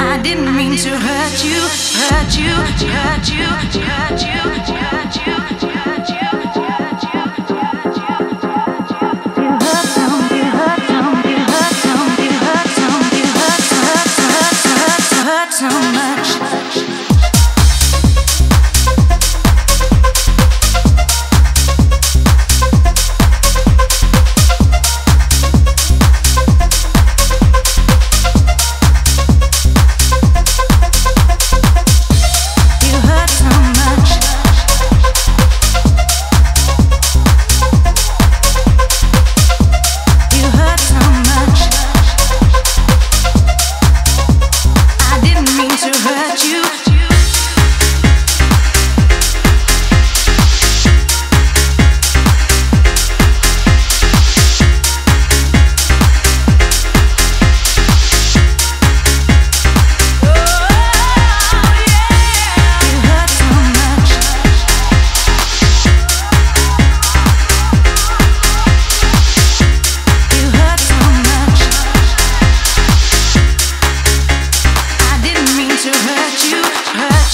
I didn't mean to hurt you, hurt you, hurt you, hurt you. Hurt you. to hurt you, hurt you.